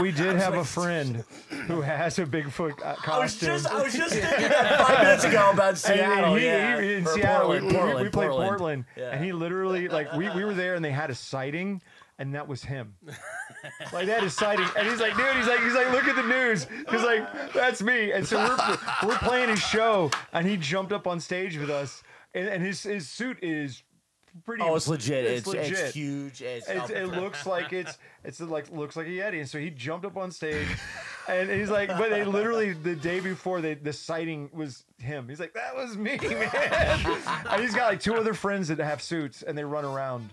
We did have a friend who has a Bigfoot uh, I was costume. just I was just thinking that five minutes ago about And- Seattle. and he, yeah. he- in Or Seattle, we- Portland, we, Portland, we played Portland, Portland. Yeah. and he literally like we, we were there and they had a sighting, and that was him. like they had a sighting, and he's like, dude, he's like, he's like, look at the news. He's like, that's me. And so we're we're playing his show, and he jumped up on stage with us, and, and his his suit is pretty. Oh, it's legit. It's It's, it's, huge. It's, It's, it looks like it's it's like looks like a yeti, and so he jumped up on stage, and he's like, but they literally the day before they the sighting was him. He's like, that was me, man. and he's got like two other friends that have suits, and they run around.